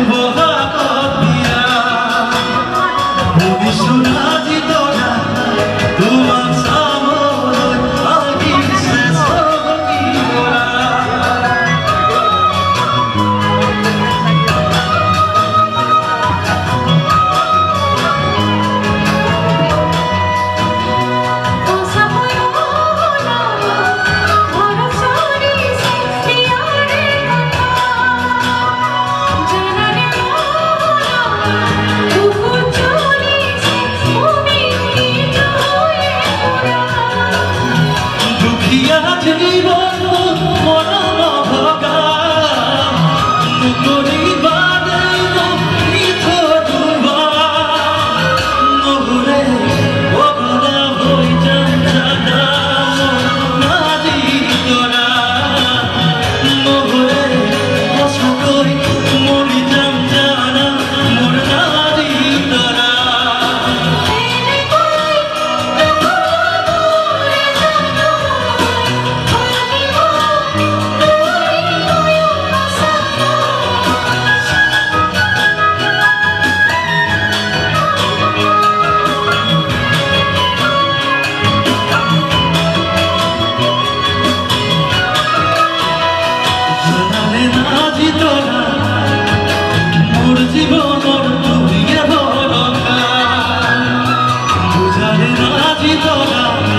한 번. 如果你。tradicional